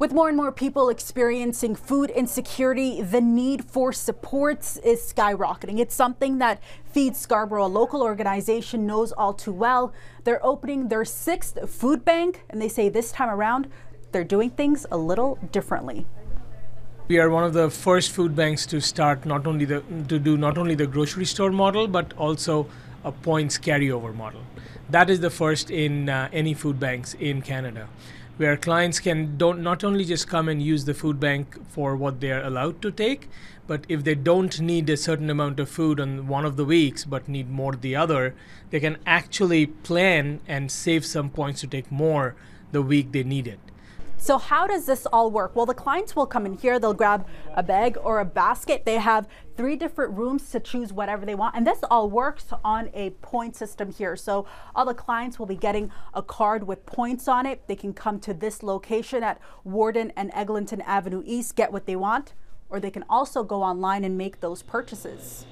With more and more people experiencing food insecurity, the need for supports is skyrocketing. It's something that Feed Scarborough, a local organization, knows all too well. They're opening their sixth food bank, and they say this time around they're doing things a little differently. We are one of the first food banks to start not only the to do not only the grocery store model but also a points carryover model. That is the first in uh, any food banks in Canada where clients can don't not only just come and use the food bank for what they are allowed to take, but if they don't need a certain amount of food on one of the weeks but need more the other, they can actually plan and save some points to take more the week they need it. So how does this all work? Well, the clients will come in here, they'll grab a bag or a basket. They have three different rooms to choose whatever they want. And this all works on a point system here. So all the clients will be getting a card with points on it. They can come to this location at Warden and Eglinton Avenue East, get what they want, or they can also go online and make those purchases.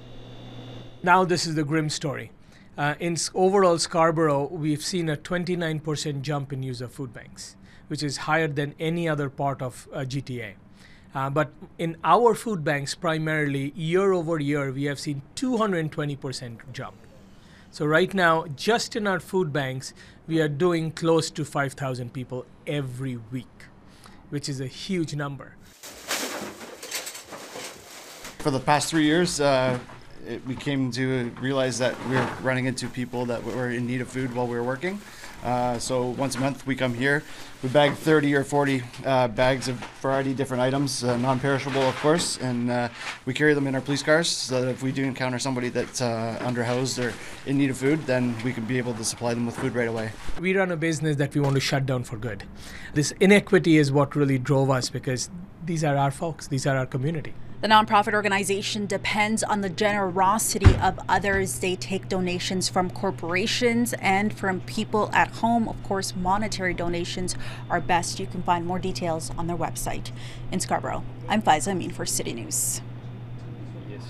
Now this is the grim story. Uh, in overall Scarborough, we've seen a 29% jump in use of food banks which is higher than any other part of uh, GTA. Uh, but in our food banks, primarily year over year, we have seen 220% jump. So right now, just in our food banks, we are doing close to 5,000 people every week, which is a huge number. For the past three years, uh, it, we came to realize that we were running into people that were in need of food while we were working. Uh, so once a month we come here. We bag 30 or 40 uh, bags of variety of different items, uh, non-perishable of course, and uh, we carry them in our police cars so that if we do encounter somebody that's uh, underhoused or in need of food, then we can be able to supply them with food right away. We run a business that we want to shut down for good. This inequity is what really drove us because these are our folks, these are our community. The nonprofit organization depends on the generosity of others. They take donations from corporations and from people at home. Of course, monetary donations are best. You can find more details on their website. In Scarborough, I'm Faiza Amin for City News.